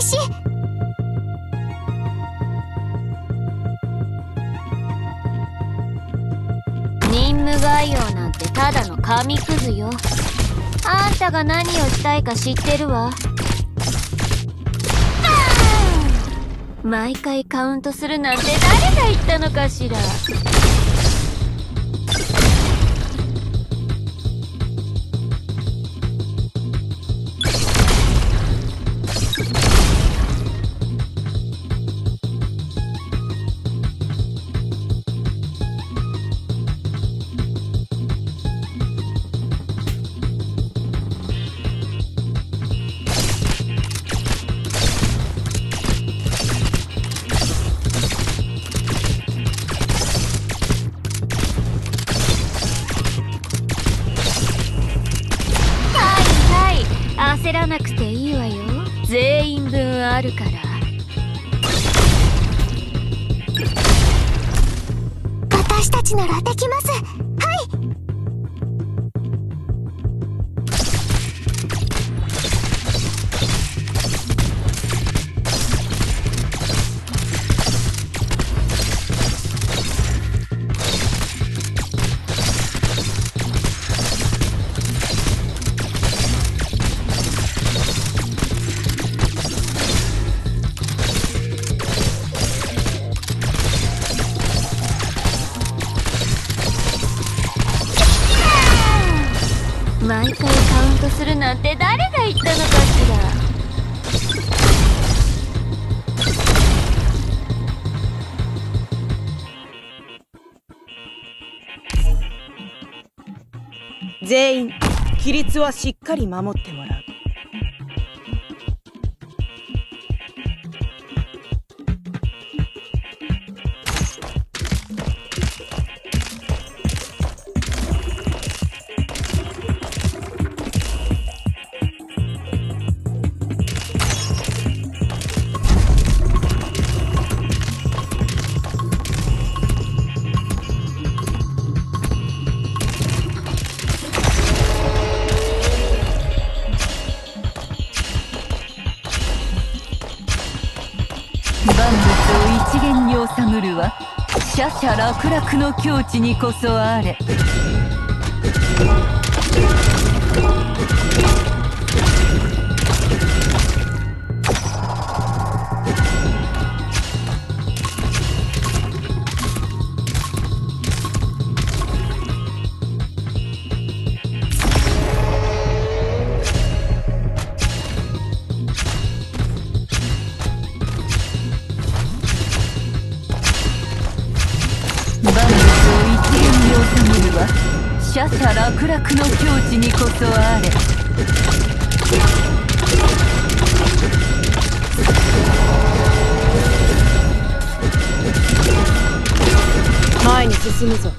開始任務概要なんてただの紙くずよ。あんたが何をしたいか知ってるわ。毎回カウントするなんて誰が言ったのかしら。焦らなくていいわよ。全員分あるから。私たちならできますするなんて誰が言ったのかしら？全員規律はしっかり守ってもらう。限に治むるはシャシャ楽々の境地にこそあれ。万物を一元に収むるは奢々楽々の境地にこそあれ。前に進むぞ。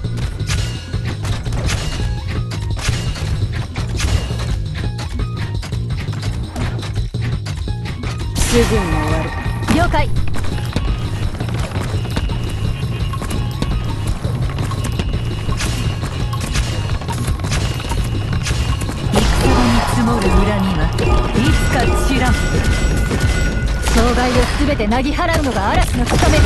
すぐに終わる。了解障害を全てなぎ払うのが嵐の務め。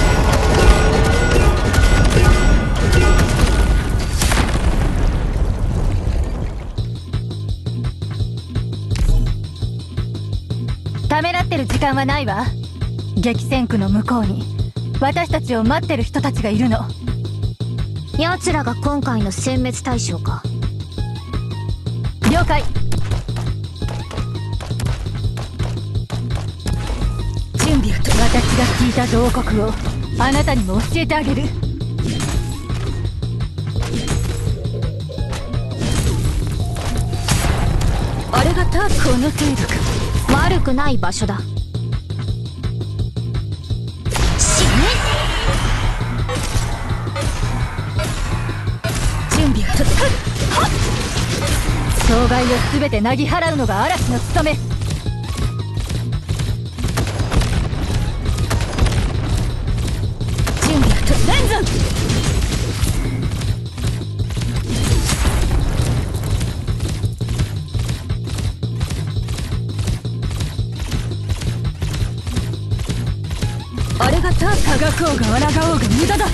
ためらってる時間はないわ。激戦区の向こうに。私たちを待ってる人たちがいるの。奴らが今回の殲滅対象か。了解備はと私が聞いた同国をあなたにも教えてあげる。あれがターこの程度か悪くない場所だ。準備はとはっ。障害を全てなぎ払うのが嵐の務め。あれがターガこうが抗おうが無駄だ。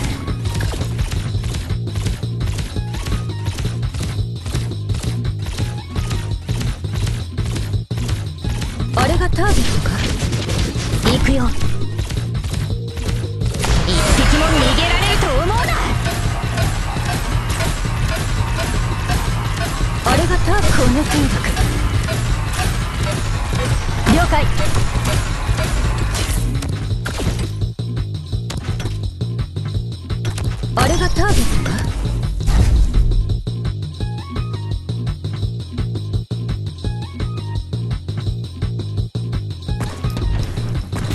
あれがターゲットか？行くよ。一匹も逃げられると思うな。あれがターこの戦力了解。あれがターゲットか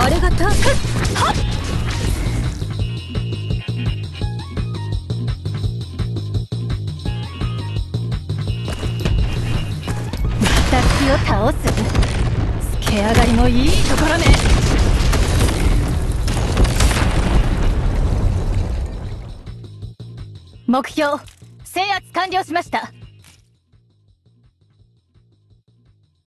あれがターゲット。はっを倒すつけ上がりもいいところね目標制圧完了しました。